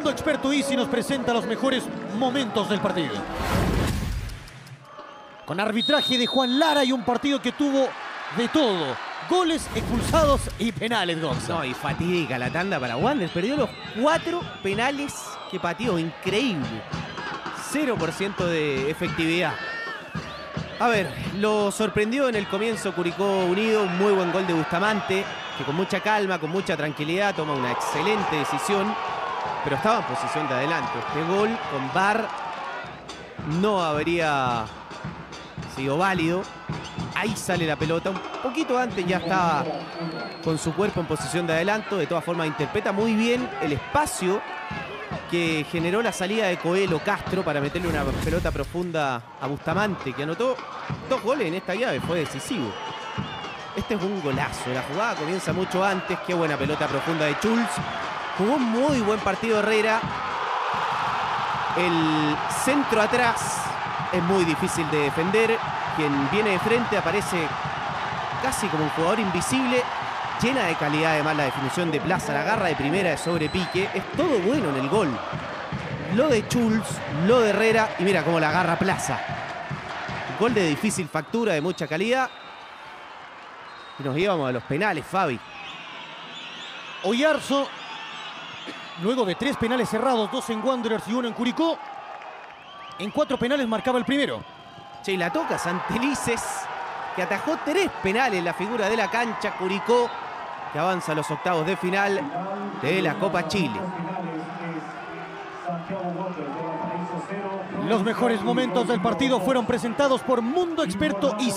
Mundo Experto Easy nos presenta los mejores momentos del partido. Con arbitraje de Juan Lara y un partido que tuvo de todo. Goles, expulsados y penales. No, y fatídica la tanda para Wander. Perdió los cuatro penales que pateó. Increíble. 0% de efectividad. A ver, lo sorprendió en el comienzo Curicó Unido. Un muy buen gol de Bustamante. Que con mucha calma, con mucha tranquilidad, toma una excelente decisión. Pero estaba en posición de adelanto. Este gol con Bar no habría sido válido. Ahí sale la pelota. Un poquito antes ya estaba con su cuerpo en posición de adelanto. De todas formas, interpreta muy bien el espacio que generó la salida de Coelho Castro para meterle una pelota profunda a Bustamante, que anotó dos goles en esta llave. Fue decisivo. Este es un golazo. La jugada comienza mucho antes. Qué buena pelota profunda de Schulz. Jugó un muy buen partido Herrera. El centro atrás es muy difícil de defender. Quien viene de frente aparece casi como un jugador invisible. Llena de calidad además la definición de Plaza. La garra de primera de sobrepique. Es todo bueno en el gol. Lo de Schulz, lo de Herrera y mira cómo la agarra Plaza. Gol de difícil factura, de mucha calidad. Y nos íbamos a los penales, Fabi. Oyarzo, luego de tres penales cerrados, dos en Wanderers y uno en Curicó, en cuatro penales marcaba el primero. Che, y la toca Santelices, que atajó tres penales la figura de la cancha. Curicó, que avanza a los octavos de final de la Copa Chile. Los mejores momentos del partido fueron presentados por Mundo Experto y